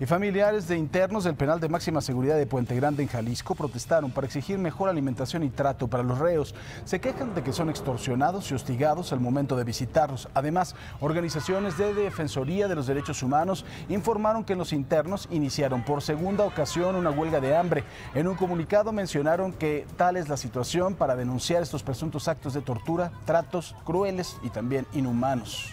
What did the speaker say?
Y familiares de internos del penal de máxima seguridad de Puente Grande en Jalisco protestaron para exigir mejor alimentación y trato para los reos. Se quejan de que son extorsionados y hostigados al momento de visitarlos. Además, organizaciones de defensoría de los derechos humanos informaron que los internos iniciaron por segunda ocasión una huelga de hambre. En un comunicado mencionaron que tal es la situación para denunciar estos presuntos actos de tortura, tratos crueles y también inhumanos.